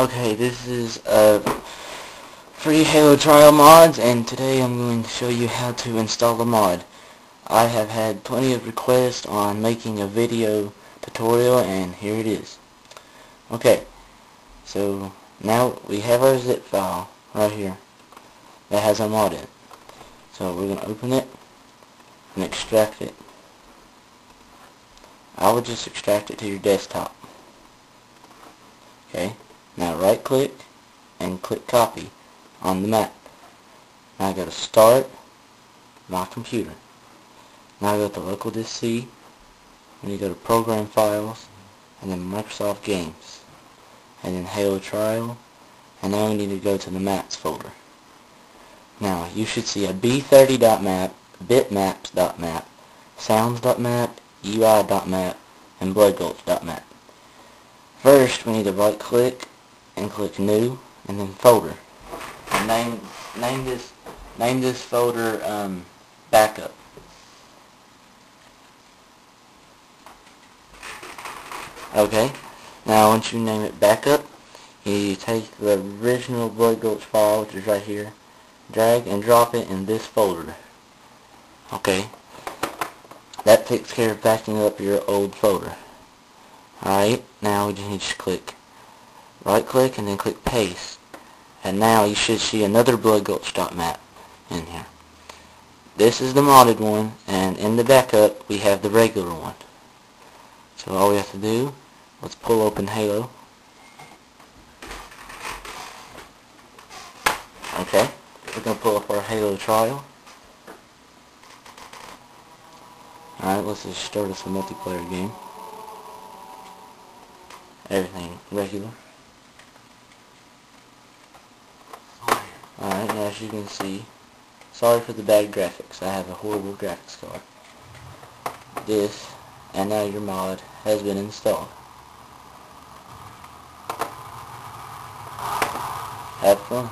Okay, this is uh, free Halo trial mods and today I'm going to show you how to install a mod. I have had plenty of requests on making a video tutorial and here it is. Okay, so now we have our zip file right here that has our mod in. So we're going to open it and extract it. I would just extract it to your desktop. Okay. Now right click and click copy on the map. Now I go to start my computer. Now I go to local disk C and you go to program files and then Microsoft games and then Halo trial and now we need to go to the maps folder. Now you should see a b30.map, bitmaps.map, sounds.map, ui.map, and bloodgulch.map. First we need to right click and click new and then folder. And name name this name this folder um, backup. Okay now once you name it backup. You take the original Blood Gulch file which is right here. Drag and drop it in this folder. Okay. That takes care of backing up your old folder. Alright now we just need to click right click and then click paste. And now you should see another blood gulch dot map in here. This is the modded one and in the backup we have the regular one. So all we have to do let's pull open Halo. Okay we're going to pull up our Halo trial. Alright let's just start us a multiplayer game. Everything regular Oh, Alright, as you can see, sorry for the bad graphics. I have a horrible graphics card. This, and now your mod, has been installed. Have fun.